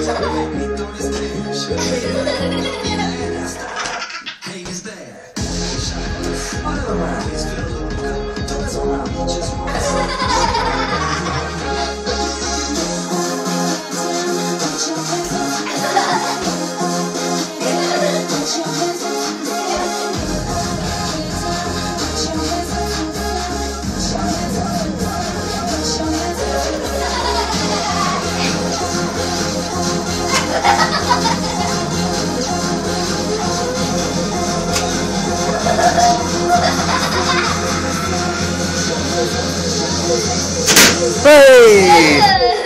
Is there? All around, it's gonna look good. Don't mess around, Hey!